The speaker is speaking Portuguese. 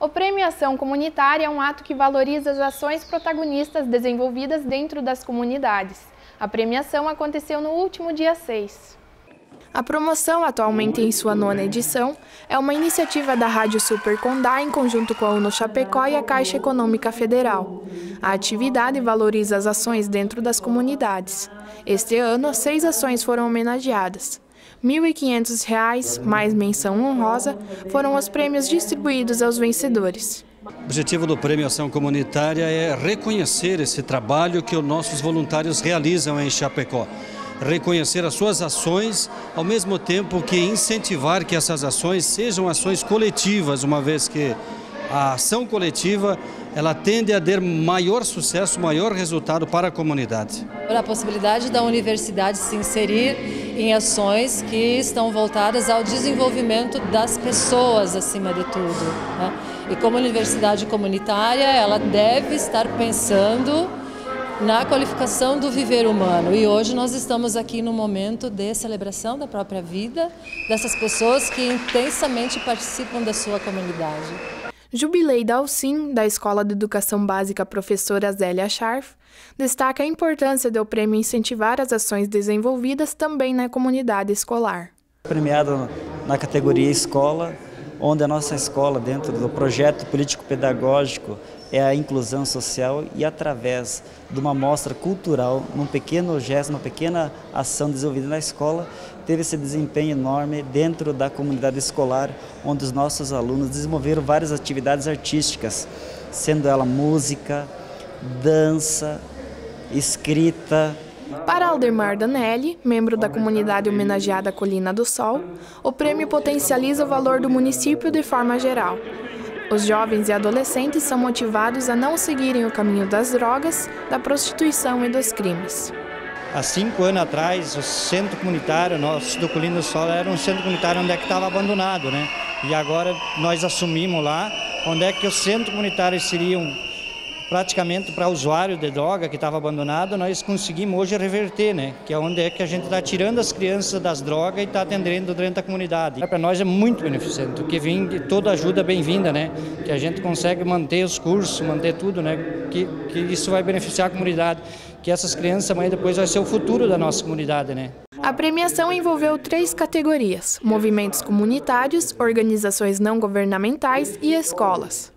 O Prêmio Ação Comunitária é um ato que valoriza as ações protagonistas desenvolvidas dentro das comunidades. A premiação aconteceu no último dia 6. A promoção, atualmente em sua nona edição, é uma iniciativa da Rádio Super Condá em conjunto com a UNO Chapecó e a Caixa Econômica Federal. A atividade valoriza as ações dentro das comunidades. Este ano, seis ações foram homenageadas. R$ 1.500, mais menção honrosa, foram os prêmios distribuídos aos vencedores. O objetivo do Prêmio Ação Comunitária é reconhecer esse trabalho que os nossos voluntários realizam em Chapecó. Reconhecer as suas ações, ao mesmo tempo que incentivar que essas ações sejam ações coletivas, uma vez que a ação coletiva ela tende a ter maior sucesso, maior resultado para a comunidade. A possibilidade da universidade se inserir em ações que estão voltadas ao desenvolvimento das pessoas acima de tudo. Né? E como universidade comunitária, ela deve estar pensando na qualificação do viver humano. E hoje nós estamos aqui no momento de celebração da própria vida dessas pessoas que intensamente participam da sua comunidade. Jubilei Dalcin, da Escola de Educação Básica Professora Zélia Scharf, destaca a importância do prêmio incentivar as ações desenvolvidas também na comunidade escolar. Premiado na categoria escola, onde a nossa escola, dentro do projeto político-pedagógico, é a inclusão social e através de uma mostra cultural, num pequeno gesto, uma pequena ação desenvolvida na escola, teve esse desempenho enorme dentro da comunidade escolar, onde os nossos alunos desenvolveram várias atividades artísticas, sendo ela música, dança, escrita, para Aldemar Danelli, membro da comunidade homenageada Colina do Sol, o prêmio potencializa o valor do município de forma geral. Os jovens e adolescentes são motivados a não seguirem o caminho das drogas, da prostituição e dos crimes. Há cinco anos atrás, o centro comunitário nosso do Colina do Sol era um centro comunitário onde é que estava abandonado, né? E agora nós assumimos lá onde é que os centros comunitários seriam praticamente para usuário de droga que estava abandonado, nós conseguimos hoje reverter, né? Que é onde é que a gente está tirando as crianças das drogas e está atendendo dentro da comunidade. Para nós é muito beneficente, que vem toda ajuda bem-vinda, né? Que a gente consegue manter os cursos, manter tudo, né? Que, que isso vai beneficiar a comunidade, que essas crianças amanhã depois vai ser o futuro da nossa comunidade, né? A premiação envolveu três categorias: movimentos comunitários, organizações não governamentais e escolas.